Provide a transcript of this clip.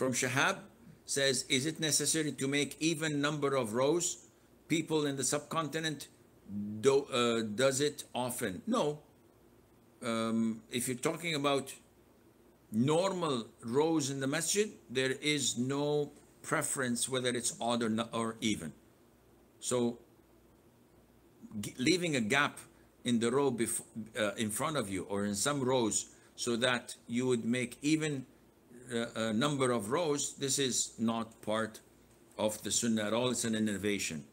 from Shahab says, is it necessary to make even number of rows? People in the subcontinent do, uh, does it often. No. Um, if you're talking about normal rows in the masjid, there is no preference whether it's odd or, not, or even. So leaving a gap in the row uh, in front of you or in some rows so that you would make even uh, number of rows, this is not part of the sunnah at all. It's an innovation.